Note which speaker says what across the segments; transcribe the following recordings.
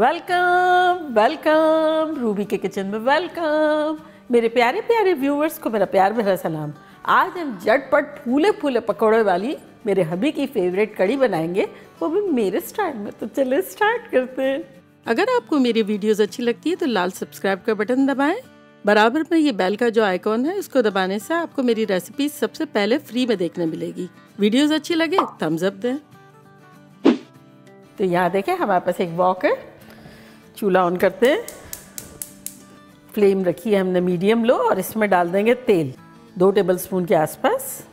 Speaker 1: Welcome welcome Ruby के kitchen में welcome मेरे प्यारे प्यारे व्यूअर्स को मेरा प्यार भरा सलाम. आज हम झटपट फूले फूले पकौड़े वाली मेरे हबी की फेवरेट कड़ी बनाएँगे. वो भी मेरे स्टाइल में. तो चले स्टार्ट करते हैं. अगर आपको मेरी वीडियोस अच्छी लगती है तो लाल सब्सक्राइब का बटन दबाएँ. बराबर में ये बेल का जो आइकॉन है इसको दबाने से आपको मेरी रेसिपी सबसे पहले फ्री में देखने मिलेगी. वीडियोस अच्छी लगे थम्स अप दें. तो यहाँ देखें हमारे पास एक वॉक है चूल्हा ऑन करते हैं। फ्लेम रखी है हमने मीडियम लो और इसमें डाल देंगे तेल। दो टेबल स्पून के आसपास।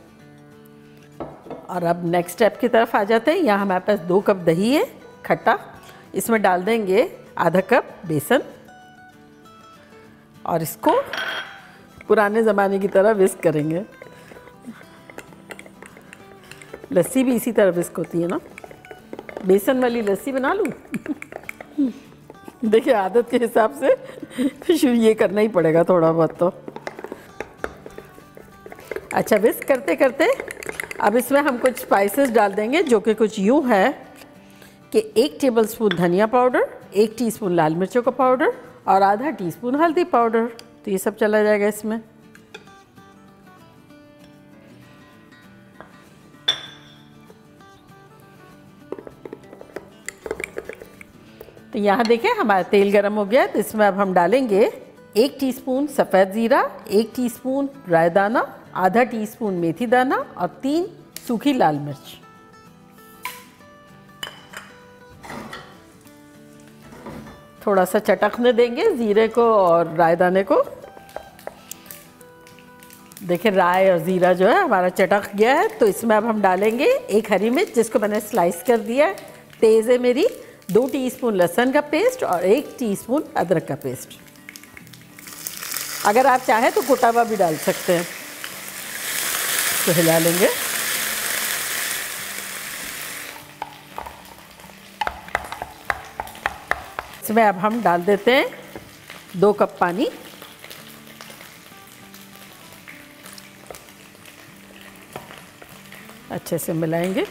Speaker 1: और अब नेक्स्ट स्टेप की तरफ़ आ जाते हैं। यहाँ हमारे पास दो कप दही है, खट्टा। इसमें डाल देंगे आधा कप बेसन। और इसको पुराने ज़माने की तरह विस्क करेंगे। लस्सी भी इसी तरह विस्क होती है ना। बेसन वाली लस्सी बना लूँ? देखिए, आदत के हिसाब से फिर ये करना ही पड़ेगा थोड़ा बहुत तो। अच्छा विस्क करते करते अब इसमें हम कुछ स्पाइसेस डाल देंगे, जो कि कुछ यूँ है कि एक टेबल स्पून धनिया पाउडर एक टीस्पून लाल मिर्चों का पाउडर और आधा टीस्पून हल्दी पाउडर तो ये सब चला जाएगा इसमें। यहाँ देखें, हमारा तेल गरम हो गया है तो इसमें अब हम डालेंगे एक टीस्पून सफ़ेद ज़ीरा, एक टीस्पून राय दाना, आधा टीस्पून मेथी दाना और तीन सूखी लाल मिर्च। थोड़ा सा चटकने देंगे ज़ीरे को और राय दाने को। देखिए राय और ज़ीरा जो है, हमारा चटक गया है तो इसमें अब हम डालेंगे एक हरी मिर्च, जिसको मैंने स्लाइस कर दिया है। तेज़ है मेरी। दो टीस्पून लहसुन का पेस्ट और एक टीस्पून अदरक का पेस्ट अगर आप चाहें तो कुटावा भी डाल सकते हैं। तो हिला लेंगे। इसमें अब हम डाल देते हैं दो कप पानी। अच्छे से मिलाएँगे।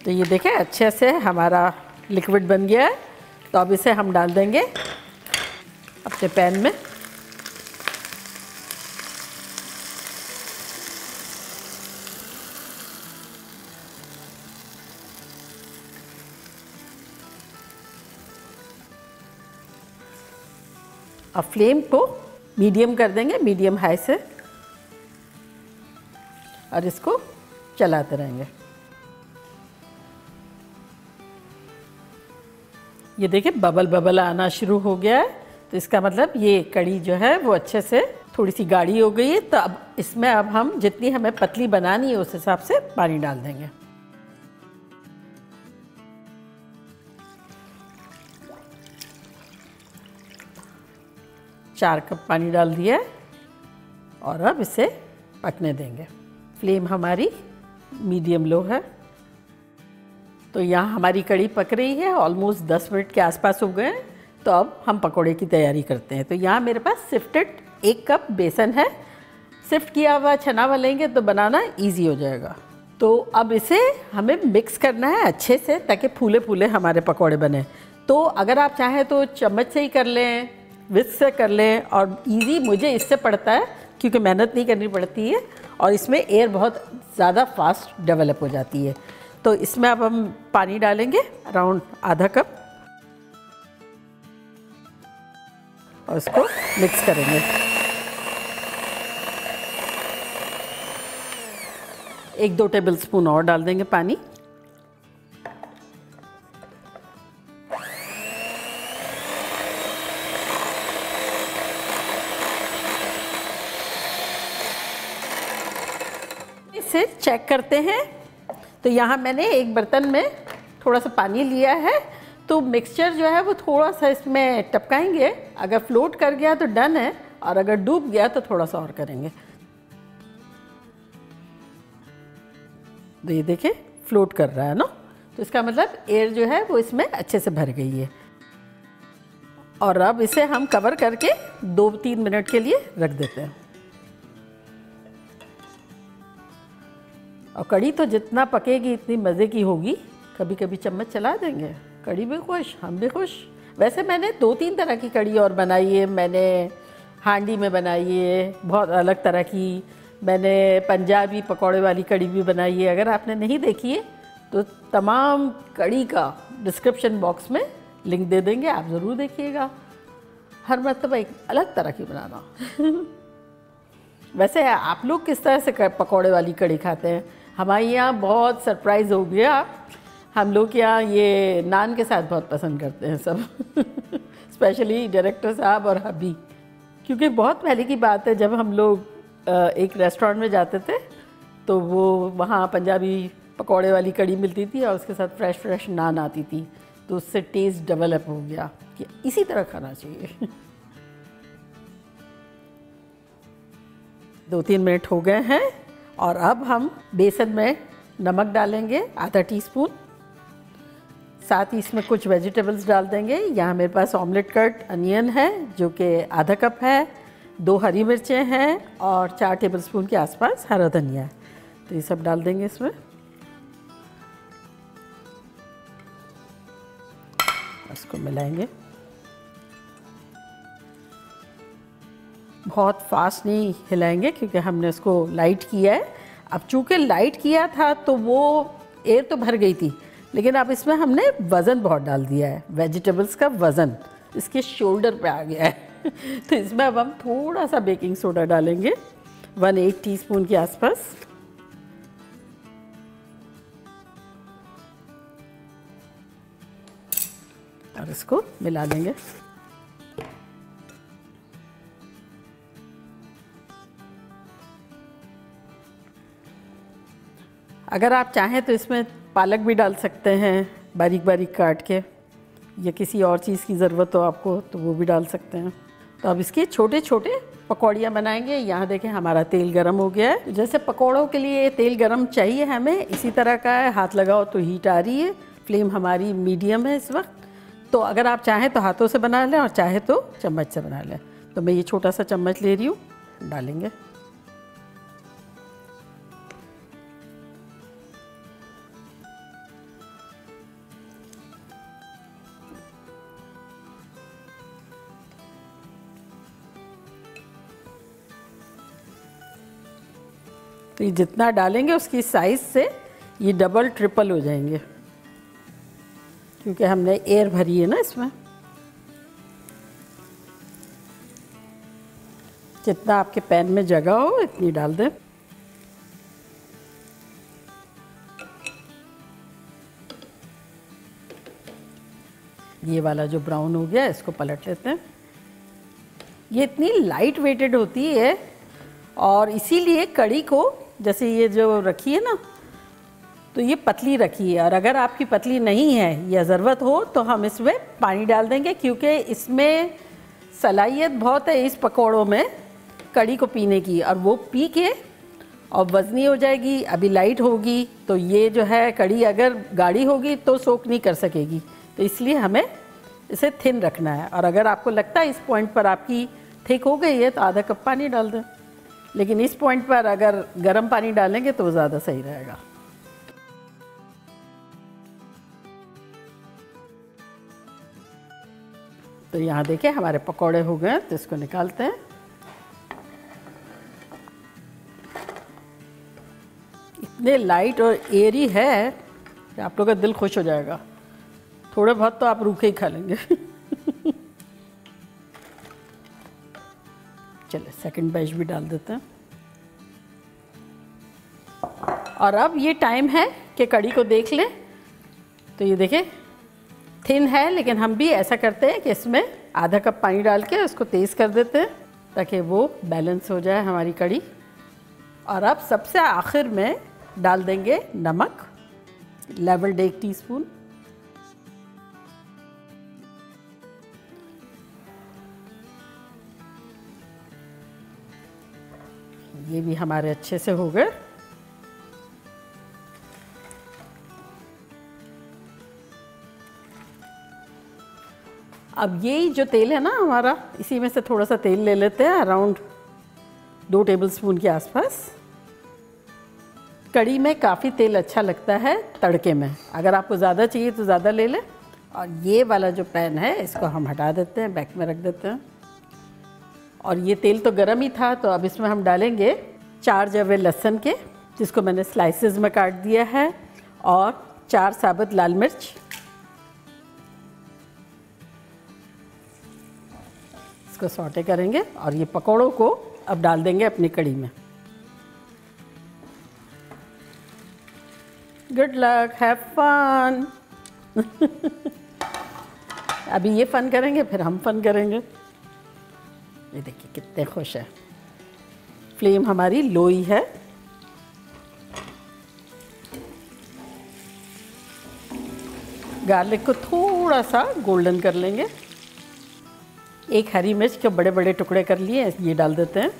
Speaker 1: तो ये देखें, अच्छे से हमारा लिक्विड बन गया है। तो अब इसे हम डाल देंगे अपने पैन में। अब फ्लेम को मीडियम कर देंगे मीडियम हाई से, और इसको चलाते रहेंगे। ये देखिए, बबल बबल आना शुरू हो गया है। तो इसका मतलब ये कड़ी जो है, वो अच्छे से थोड़ी सी गाढ़ी हो गई है। तो अब इसमें अब हम जितनी हमें पतली बनानी है, उस हिसाब से पानी डाल देंगे। चार कप पानी डाल दिया और अब इसे पकने देंगे। फ्लेम हमारी मीडियम लो है। तो यहाँ हमारी कड़ी पक रही है ऑलमोस्ट 10 मिनट के आसपास हो गए तो अब हम पकोड़े की तैयारी करते हैं। तो यहाँ मेरे पास सिफ्टेड एक कप बेसन है। सिफ्ट किया हुआ छना हुआ लेंगे तो बनाना ईजी हो जाएगा। तो अब इसे हमें मिक्स करना है अच्छे से, ताकि फूले फूले हमारे पकौड़े बने। तो अगर आप चाहें तो चम्मच से ही कर लें विस्क से कर लें, और इजी मुझे इससे पड़ता है, क्योंकि मेहनत नहीं करनी पड़ती है, और इसमें एयर बहुत ज़्यादा फास्ट डेवलप हो जाती है। तो इसमें अब हम पानी डालेंगे अराउंड आधा कप और इसको मिक्स करेंगे। एक दो टेबल स्पून और डाल देंगे पानी। इसे चेक करते हैं। तो यहाँ मैंने एक बर्तन में थोड़ा सा पानी लिया है। तो मिक्सचर जो है वो थोड़ा सा इसमें टपकाएँगे। अगर फ्लोट कर गया तो डन है और अगर डूब गया तो थोड़ा सा और करेंगे। तो ये देखिए फ्लोट कर रहा है ना? तो इसका मतलब एयर जो है वो इसमें अच्छे से भर गई है। और अब इसे हम कवर करके दो तीन मिनट के लिए रख देते हैं। और कड़ी तो जितना पकेगी इतनी मज़े की होगी। कभी कभी चम्मच चला देंगे। कड़ी भी खुश हम भी खुश। वैसे मैंने दो तीन तरह की कड़ी और बनाई है। मैंने हांडी में बनाई है बहुत अलग तरह की। मैंने पंजाबी पकौड़े वाली कड़ी भी बनाई है। अगर आपने नहीं देखी है तो तमाम कड़ी का डिस्क्रिप्शन बॉक्स में लिंक दे देंगे। आप ज़रूर देखिएगा। हर मरतबा एक अलग तरह की बनाना। वैसे आप लोग किस तरह से पकौड़े वाली कड़ी खाते हैं? हमारे यहाँ बहुत सरप्राइज़ हो गया। हम लोग यहाँ ये नान के साथ बहुत पसंद करते हैं सब। स्पेशली डायरेक्टर साहब और हबी। क्योंकि बहुत पहले की बात है, जब हम लोग एक रेस्टोरेंट में जाते थे तो वो वहाँ पंजाबी पकौड़े वाली कड़ी मिलती थी और उसके साथ फ्रेश फ्रेश नान आती थी। तो उससे टेस्ट डेवलप हो गया कि इसी तरह खाना चाहिए। दो तीन मिनट हो गए हैं। और अब हम बेसन में नमक डालेंगे, आधा टीस्पून साथ ही इसमें कुछ वेजिटेबल्स डाल देंगे। यहाँ मेरे पास ऑमलेट कट अनियन है, जो कि आधा कप है, दो हरी मिर्चें हैं और चार टेबलस्पून के आसपास हरा धनिया है। तो ये सब डाल देंगे इसमें। इसको मिलाएँगे। बहुत फास्ट नहीं हिलाएँगे क्योंकि हमने उसको लाइट किया है। अब चूँकि लाइट किया था तो वो एयर तो भर गई थी। लेकिन अब इसमें हमने वज़न बहुत डाल दिया है। वेजिटेबल्स का वज़न इसके शोल्डर पे आ गया है। तो इसमें अब हम थोड़ा सा बेकिंग सोडा डालेंगे। वन एट टी के आसपास। और इसको मिला लेंगे अगर आप चाहें तो इसमें पालक भी डाल सकते हैं बारीक बारीक काट के। या किसी और चीज़ की ज़रूरत हो आपको तो वो भी डाल सकते हैं। तो अब इसके छोटे छोटे पकौड़ियाँ बनाएँगे। यहाँ देखें, हमारा तेल गरम हो गया है। जैसे पकौड़ों के लिए तेल गरम चाहिए हमें, इसी तरह का है। हाथ लगाओ तो हीट आ रही है। फ्लेम हमारी मीडियम है इस वक्त। तो अगर आप चाहें तो हाथों से बना लें और चाहे तो चम्मच से बना लें। तो मैं ये छोटा सा चम्मच ले रही हूँ। डालेंगे। तो ये जितना डालेंगे उसकी साइज़ से ये डबल ट्रिपल हो जाएँगे। क्योंकि हमने एयर भरी है ना इसमें। जितना आपके पैन में जगह हो, इतनी डाल दें। ये वाला जो ब्राउन हो गया, इसको पलट लेते हैं। ये इतनी लाइट वेटेड होती है और इसीलिए कड़ी को जैसे ये जो रखी है ना तो ये पतली रखी है। और अगर आपकी पतली नहीं है या ज़रूरत हो तो हम इसमें पानी डाल देंगे, क्योंकि इसमें सलाहियत बहुत है इस पकौड़ों में कड़ी को पीने की। और वो पी के और वज़नी हो जाएगी, अभी लाइट होगी तो ये जो है कड़ी अगर गाढ़ी होगी तो सोख नहीं कर सकेगी। तो इसलिए हमें इसे थिन रखना है। और अगर आपको लगता है इस पॉइंट पर आपकी थिक हो गई है तो आधा कप पानी डाल दें। लेकिन इस पॉइंट पर अगर गर्म पानी डालेंगे तो ज़्यादा सही रहेगा। तो यहाँ देखिए, हमारे पकौड़े हो गए तो इसको निकालते हैं। इतने लाइट और एरी है कि आप लोग का दिल खुश हो जाएगा। थोड़े बहुत तो आप रूखे ही खा लेंगे। चले सेकंड बैच भी डाल देते हैं। और अब ये टाइम है कि कड़ी को देख लें। तो ये देखें थिन है, लेकिन हम भी ऐसा करते हैं कि इसमें आधा कप पानी डाल के उसको तेज़ कर देते हैं, ताकि वो बैलेंस हो जाए हमारी कड़ी। और अब सबसे आखिर में डाल देंगे नमक लेवल एक टीस्पून। ये भी हमारे अच्छे से हो गए। अब यही जो तेल है ना हमारा, इसी में से थोड़ा सा तेल ले लेते हैं अराउंड दो टेबल स्पून के आसपास। कड़ी में काफ़ी तेल अच्छा लगता है तड़के में। अगर आपको ज़्यादा चाहिए तो ज़्यादा ले लें। और ये वाला जो पैन है, इसको हम हटा देते हैं बैक में रख देते हैं। और ये तेल तो गर्म ही था तो अब इसमें हम डालेंगे चार जवे लहसन के, जिसको मैंने स्लाइसेस में काट दिया है, और चार साबुत लाल मिर्च। इसको सौटे करेंगे और ये पकौड़ों को अब डाल देंगे अपनी कड़ी में। गुड लक हैव फन अभी ये फन करेंगे, फिर हम फन करेंगे। ये देखिए, कितने खुश हैं। फ्लेम हमारी लो ही। है गार्लिक को थोड़ा सा गोल्डन कर लेंगे। एक हरी मिर्च के बड़े बड़े टुकड़े कर लिए, ये डाल देते हैं।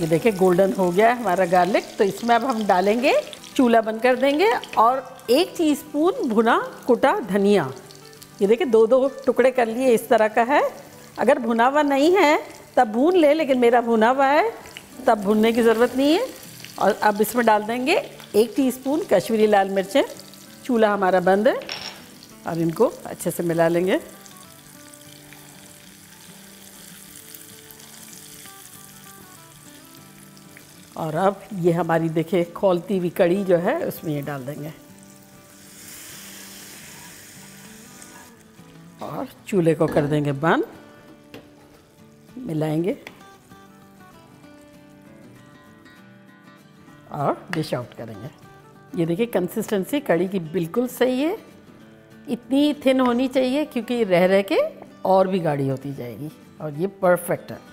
Speaker 1: ये देखिए, गोल्डन हो गया है हमारा गार्लिक। तो इसमें अब हम डालेंगे, चूल्हा बंद कर देंगे और एक टीस्पून भुना कुटा धनिया। ये देखिए दो दो टुकड़े कर लिए, इस तरह का है। अगर भुना हुआ नहीं है, तब भून ले, लेकिन मेरा भुना हुआ है, तब भूनने की ज़रूरत नहीं है। और अब इसमें डाल देंगे एक टीस्पून कश्मीरी लाल मिर्चें। चूल्हा हमारा बंद है। और इनको अच्छे से मिला लेंगे। और अब ये हमारी, देखिए, खोलती हुई कड़ी जो है, उसमें ये डाल देंगे। और चूल्हे को कर देंगे बंद। मिलाएँगे। और डिश आउट करेंगे। ये देखिए कंसिस्टेंसी कड़ी की बिल्कुल सही है। इतनी थिन होनी चाहिए, क्योंकि रह रह के और भी गाढ़ी होती जाएगी। और ये परफेक्ट है।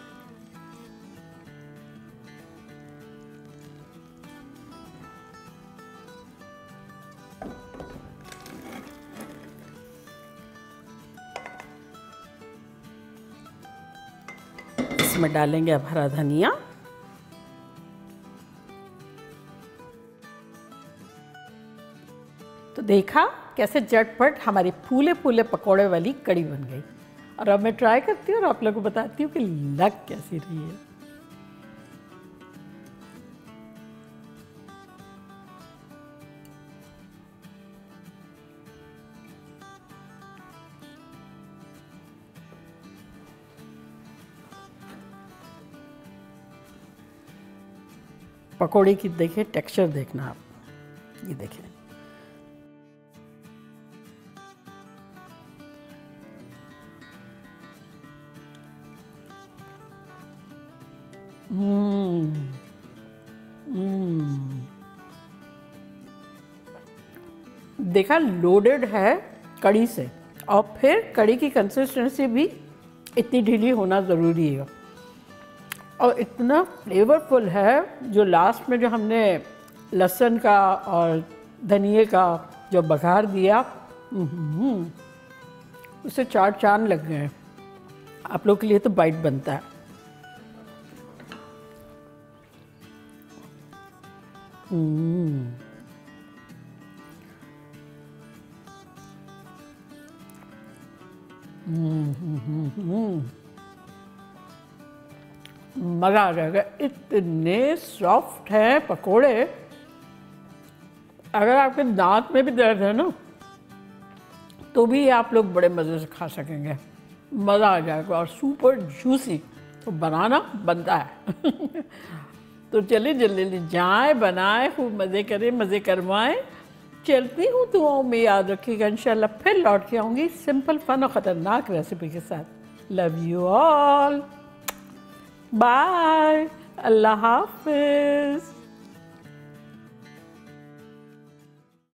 Speaker 1: इसमें डालेंगे अब हरा धनिया। तो देखा कैसे झटपट हमारी फूले फूले पकौड़े वाली कड़ी बन गई। और अब मैं ट्राई करती हूँ और आप लोगों को बताती हूँ कि लग कैसी रही है। पकोड़े की देखिए टेक्सचर देखना आप। ये देखिए देखा लोडेड है कड़ी से। और फिर कड़ी की कंसिस्टेंसी भी इतनी ढीली होना ज़रूरी है। और इतना फ्लेवरफुल है जो लास्ट में जो हमने लहसुन का और धनिए का जो बघार दिया उससे चार चाँद लग गए। आप लोग के लिए तो बाइट बनता है। मज़ा आ जाएगा इतने सॉफ्ट हैं पकोड़े। अगर आपके दांत में भी दर्द है ना तो भी आप लोग बड़े मज़े से खा सकेंगे। मज़ा आ जाएगा और सुपर जूसी तो बनाना बनता है। तो चलिए जल्दी जाए, बनाए, खूब मज़े करें, मज़े करवाएँ। चलती हूँ दुआओं में याद रखिएगा, इंशाल्लाह फिर लौट के आऊँगी सिंपल फन और ख़तरनाक रेसिपी के साथ। Love you all Bye. Allah Hafiz.